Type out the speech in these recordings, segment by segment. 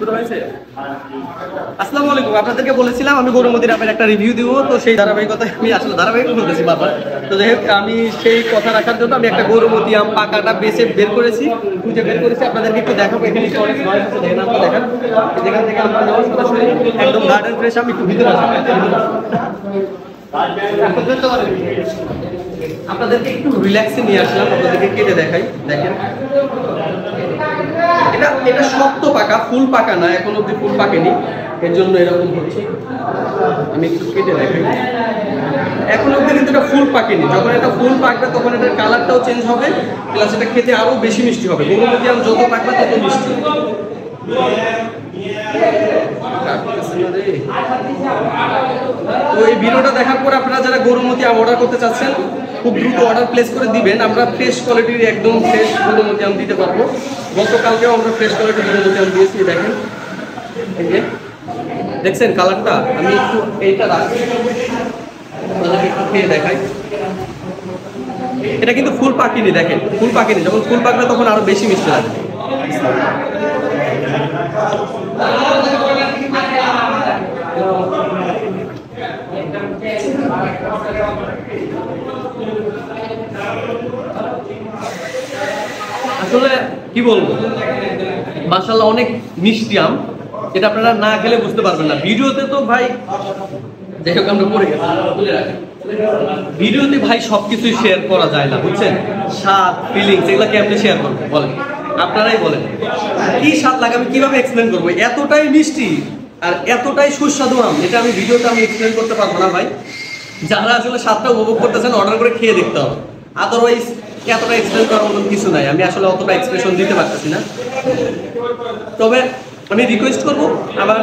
শুরু আসসালামু আলাইকুম। আপনাদেরকে বলেছিলাম আমি গরুমতির আপনার একটা রিভিউ দিব, তো সেই ধারাবাহিকতায় আমি আসলে ধারাবাহিক বলতেছি বারবার। তো যাই আমি সেই কথা রাখার জন্য আমি একটা গরুমতি আম পাকাটা বেছে বের করেছি, খুঁজে বের করেছি। আপনাদেরকে একটু দেখাবো, এখানে আপনারা যেখান থেকে সরাসরি একদম গার্ডেন ফ্রেশ আমি একটু ভিতরে আসি আপনাদেরকে একটু রিল্যাক্সে নিয়ে আসলাম, আপনাদেরকে কেটে দেখাই। দেখেন। এটা এটা শক্ত পাকা, ফুল পাকা না, এখন অব্দি ফুল পাকেনি। এর জন্য এরকম হচ্ছে। আমি একটু কেটে দেখাই। এখন অব্দি কিন্তু এটা ফুল পাকেনি। যখন এটা ফুল পাকবে, তখন এটার কালারটাও চেঞ্জ হবে প্লাস এটা খেতে আরও বেশি মিষ্টি হবে। গরুমতি আম যত পাকবে, তত মিষ্টি। তো এই ভিডিওটা দেখার পর আপনারা যারা গরুমতি আম অর্ডার করতে চাচ্ছেন খুব দ্রুত অর্ডার প্লেস করে দিবেন। আমরা ফ্রেশ কোয়ালিটির একদম ফ্রেশ গরুমতি আম দিতে পারব। গতকালকেও আমরা ফ্রেশ কোয়ালিটির গরুমতি আম দিয়েছি দেখেন। দেখছেন কালারটা আমি একটু এইটা রাখি একটু খেয়ে দেখাই। এটা কিন্তু ফুল পাকিনি, দেখেন। ফুল পাকিনি। যখন ফুল পাকবে তখন আরও বেশি মিষ্টি লাগবে। আসলে কি বলব? মাসাল্লাহ অনেক মিষ্টি আম এটা আপনারা না খেলে বুঝতে পারবেন না। ভিডিওতে তো ভাই, যাই আমরা রাখি। ভিডিওতে ভাই সবকিছুই শেয়ার করা যায় না, বুঝছেন? স্বাদ ফিলিংস এগুলো কেমনে শেয়ার করব? বলেন। আপনারাই বলেন। কি স্বাদ লাগে, আমি কীভাবে এক্সপ্লেন করব? এতটাই মিষ্টি আর এতটাই সুস্বাদু আম, এটা আমি ভিডিওতে আমি এক্সপ্লেন করতে পারব না ভাই। যারা আসলে স্বাদটা উপভোগ করতেছেন অর্ডার করে খেয়ে দেখতে হবে। আদারওয়াইজ এতটা এক্সপ্লেন করার মতন কিছু নাই। আমি আসলে অতটা এক্সপ্রেশন দিতে পারতেছি না। তবে আমি রিকোয়েস্ট করব, আবার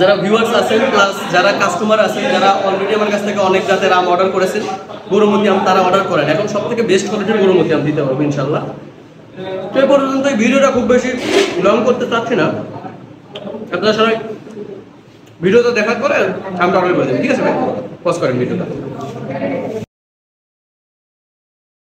যারা ভিউয়ার্স আছেন প্লাস যারা কাস্টমার আছেন, যারা অলরেডি আমার কাছ থেকে অনেক জাতের আম অর্ডার করেছেন গরুমতি আম তারা অর্ডার করেন। এখন সব থেকে বেস্ট কোয়ালিটির গরুমতি আম দিতে পারব, ইনশাল্লাহ। তো এই পর্যন্ত এই ভিডিওটা খুব বেশি লং করতে চাচ্ছি না। আপনারা সবাই ভিডিওটা দেখার পরে আমরা অর্ডার করে দেবেন। ঠিক আছে ভাই? পজ করেন ভিডিওটা।